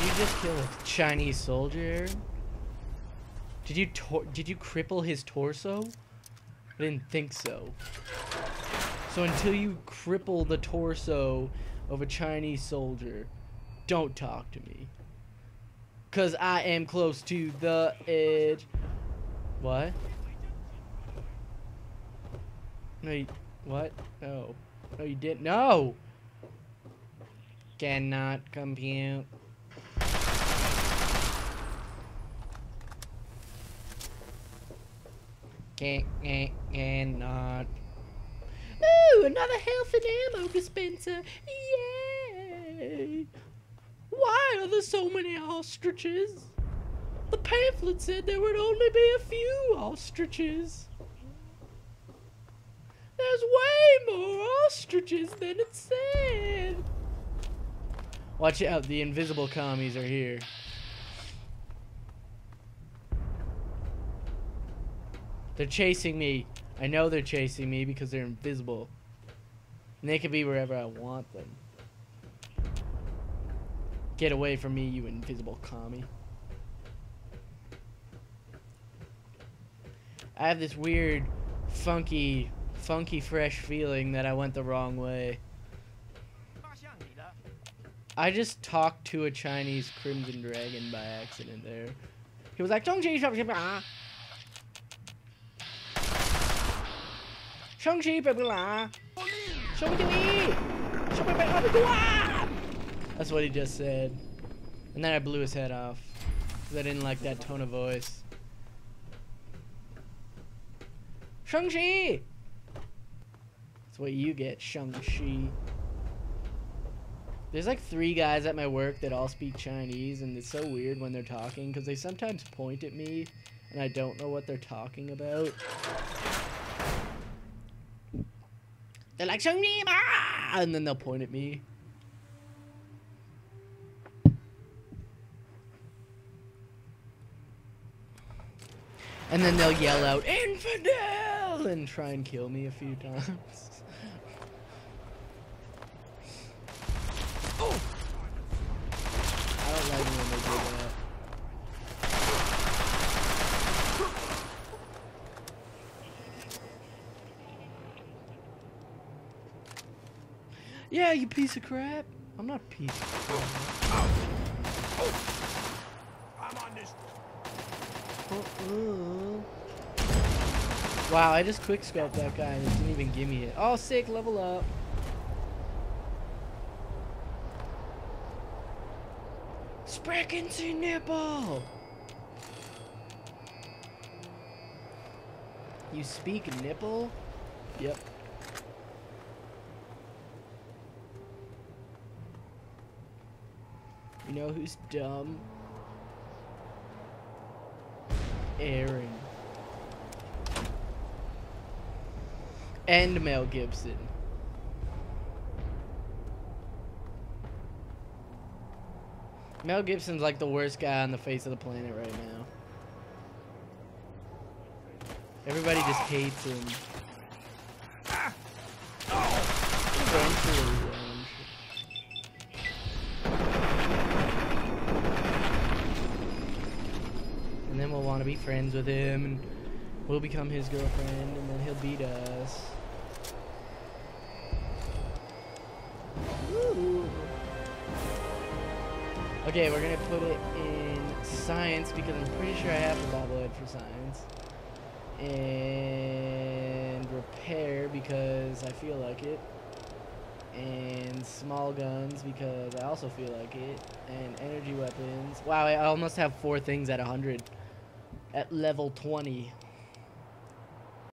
did you just kill a Chinese soldier? Did you did you cripple his torso? I didn't think so. So until you cripple the torso of a Chinese soldier, don't talk to me. Cause I am close to the edge. What? No, you, what? No. No, you didn't. No! Cannot compute. Can't, can't, cannot. Ooh, another health and ammo dispenser. Yay! Why are there so many ostriches? The pamphlet said there would only be a few ostriches. There's way more ostriches than it said. Watch out, the invisible commies are here. They're chasing me. I know they're chasing me because they're invisible. And they can be wherever I want them. Get away from me, you invisible commie. I have this weird, funky, funky fresh feeling that I went the wrong way. I just talked to a Chinese Crimson Dragon by accident there. He was like, Don't change up, That's what he just said. And then I blew his head off. Because I didn't like that tone of voice. Shang-Chi! That's what you get, Shang-Chi. There's like three guys at my work that all speak Chinese, and it's so weird when they're talking because they sometimes point at me and I don't know what they're talking about. They're like, show me, and then they'll point at me. And then they'll yell out, Infidel! And try and kill me a few times. oh! I don't like when they do that. Yeah, you piece of crap. I'm not a piece of crap. I'm on this. Uh -uh. Wow, I just quick scoped that guy and it didn't even give me it. Oh, sick, level up. Sprechen Sie nipple! You speak nipple? Yep. You know who's dumb? Aaron. And Mel Gibson. Mel Gibson's like the worst guy on the face of the planet right now. Everybody just hates him. Ah! Oh! Eventually. Want to be friends with him, and we'll become his girlfriend, and then he'll beat us. Okay, we're gonna put it in science because I'm pretty sure I have the bobblehead for science. And repair because I feel like it. And small guns because I also feel like it. And energy weapons. Wow, I almost have four things at 100 at level 20.